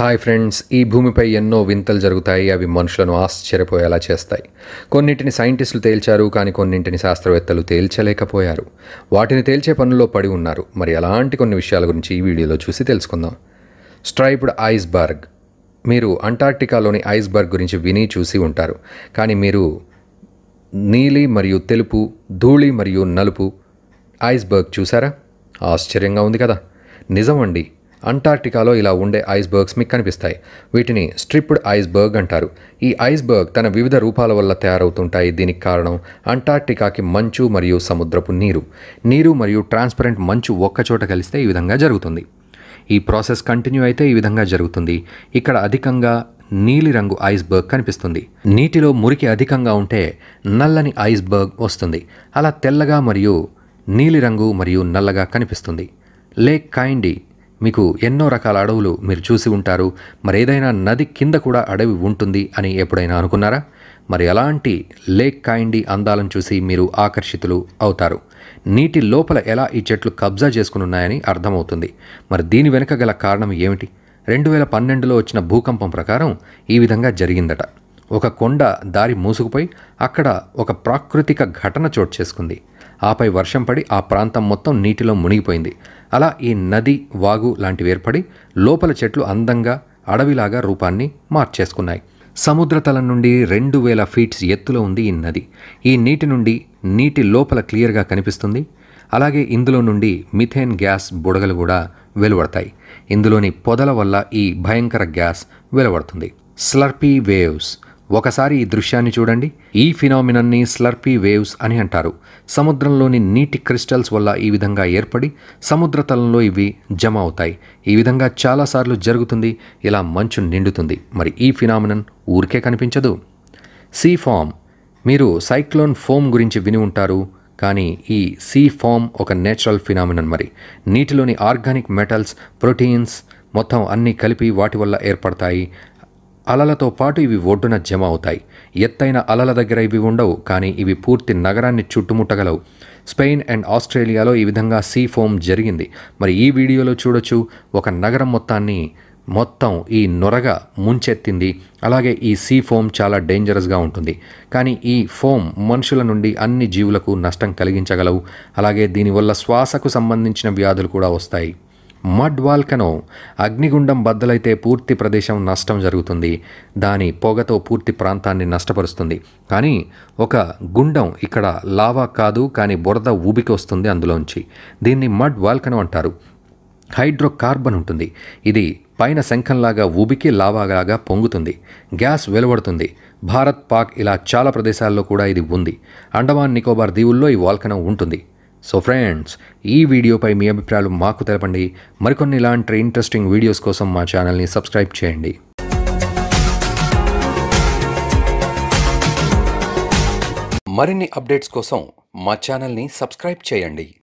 Hi friends ఈ భూమిపై ఎన్నో వింతలు జరుగుతాయి. అవి మనుషులను ఆశ్చర్యపోయేలా చేస్తాయి. కొన్నింటిని సైంటిస్టులు తేల్చారు కానీ కొన్నింటిని శాస్త్రవేత్తలు తేల్చలేకపోయారు. వాటిని తేల్చే పనుల్లో పడి ఉన్నారు. మరి అలాంటి కొన్ని విషయాల గురించి ఈ వీడియోలో చూసి తెలుసుకుందాం. Striped iceberg. మీరు అంటార్క్టికాలోని ఐస్బర్గ్ గురించి విని చూసి ఉంటారు. కానీ మీరు నీలి మరియు తెలుపు ధూళి మరియు నలుపు ఐస్బర్గ్ చూసారా? ఆశ్చర్యంగా ఉంది కదా. నిజమండి అంటార్క్టికాలో ఇలా ఉండే ఐస్బర్గ్స్ మీకు కనిపిస్తాయి వీటిని స్ట్రిప్డ్ ఐస్బర్గ్ అంటారు. ఈ ఐస్బర్గ్ తన వివిధ రూపాల వల్ల తయారవుతుంటాయి. దీనికి కారణం అంటార్క్టికాకి మంచు మరియు సముద్రపు నీరు. నీరు మరియు ట్రాన్స్పరెంట్ మంచు ఒక్కచోట కలిస్తే ఈ విధంగా జరుగుతుంది. ఈ ప్రాసెస్ కంటిన్యూ అయితే ఈ విధంగా జరుగుతుంది. ఇక్కడ అధికంగా నీలిరంగు ఐస్బర్గ్ కనిపిస్తుంది. నీటిలో మురికి అధికంగా ఉంటే నల్లని ఐస్బర్గ్ వస్తుంది. అలా తెల్లగా మరియు నీలిరంగు మరియు నల్లగా కనిపిస్తుంది. లేక్ కైండీ మీకు ఎన్నో రకాల అడవులు మీరు చూసి ఉంటారు. మరి ఏదైనా నది కింద కూడా అడవి ఉంటుంది అని ఎప్పుడైనా అనుకున్నారా? మరి అలాంటి లేక్ కాయిండి అందాలను చూసి మీరు ఆకర్షితులు అవుతారు. నీటి లోపల ఎలా ఈ చెట్లు కబ్జా చేసుకుని ఉన్నాయని అర్థమవుతుంది. మరి దీని వెనుక గల కారణం ఏమిటి? రెండు వేల పన్నెండులో వచ్చిన భూకంపం ప్రకారం ఈ విధంగా జరిగిందట. ఒక కొండ దారి మూసుకుపోయి అక్కడ ఒక ప్రాకృతిక ఘటన చోటు చేసుకుంది. ఆపై వర్షం పడి ఆ ప్రాంతం మొత్తం నీటిలో మునిగిపోయింది. అలా ఈ నది వాగు లాంటివి ఏర్పడి లోపల చెట్లు అందంగా అడవిలాగా రూపాన్ని మార్చేసుకున్నాయి. సముద్రతలం నుండి రెండు వేల ఫీట్స్ ఎత్తులో ఉంది ఈ నది. ఈ నీటి నుండి నీటి లోపల క్లియర్గా కనిపిస్తుంది. అలాగే ఇందులో నుండి మిథేన్ గ్యాస్ బుడగలు కూడా వెలువడతాయి. ఇందులోని పొదల వల్ల ఈ భయంకర గ్యాస్ వెలువడుతుంది. స్లర్పీ వేవ్స్ ఒకసారి ఈ దృశ్యాన్ని చూడండి. ఈ ఫినామినన్ని స్లర్పీ వేవ్స్ అని అంటారు. సముద్రంలోని నీటి క్రిస్టల్స్ వల్ల ఈ విధంగా ఏర్పడి సముద్ర తలంలో ఇవి జమ అవుతాయి. ఈ విధంగా చాలాసార్లు జరుగుతుంది. ఇలా మంచు నిండుతుంది. మరి ఈ ఫినామినన్ ఊరికే కనిపించదు. Sea foam. మీరు సైక్లోన్ ఫోమ్ గురించి విని ఉంటారు. కానీ ఈ సీ ఫామ్ ఒక నేచురల్ ఫినామినన్ మరి. నీటిలోని ఆర్గానిక్ మెటల్స్ ప్రోటీన్స్ మొత్తం అన్నీ కలిపి వాటి వల్ల ఏర్పడతాయి. అలలతో పాటు ఇవి ఒడ్డున జమ అవుతాయి. ఎత్తైన అలల దగ్గర ఇవి ఉండవు కానీ ఇవి పూర్తి నగరాన్ని చుట్టుముట్టగలవు. స్పెయిన్ అండ్ ఆస్ట్రేలియాలో ఈ విధంగా సీ ఫోమ్ జరిగింది. మరి ఈ వీడియోలో చూడొచ్చు ఒక నగరం మొత్తాన్ని మొత్తం ఈ నొరగ ముంచెత్తింది. అలాగే ఈ సీ ఫోమ్ చాలా డేంజరస్గా ఉంటుంది. కానీ ఈ ఫోమ్ మనుషుల నుండి అన్ని జీవులకు నష్టం కలిగించగలవు. అలాగే దీనివల్ల శ్వాసకు సంబంధించిన వ్యాధులు కూడా వస్తాయి. మడ్ వాల్కనో అగ్నిగుండం బద్దలైతే పూర్తి ప్రదేశం నష్టం జరుగుతుంది. దాని పొగతో పూర్తి ప్రాంతాన్ని నష్టపరుస్తుంది. కానీ ఒక గుండం ఇక్కడ లావా కాదు కానీ బురద ఊబికి వస్తుంది అందులోంచి. దీన్ని మడ్ వాల్కనో అంటారు. హైడ్రోకార్బన్ ఉంటుంది. ఇది పైన శంఖంలాగా ఊబికి లావాలాగా పొంగుతుంది. గ్యాస్ వెలువడుతుంది. భారత్ పాక్ ఇలా చాలా ప్రదేశాల్లో కూడా ఇది ఉంది. అండమాన్ నికోబార్ దీవుల్లో ఈ వాల్కనం ఉంటుంది. సో ఫ్రెండ్స్ ఈ వీడియోపై మీ అభిప్రాయాలు మాకు తెలపండి. మరికొన్ని ఇలాంటి ఇంట్రెస్టింగ్ వీడియోస్ కోసం మా ఛానల్ని సబ్స్క్రైబ్ చేయండి. మరిన్ని అప్డేట్స్ కోసం మా ఛానల్ని సబ్స్క్రైబ్ చేయండి.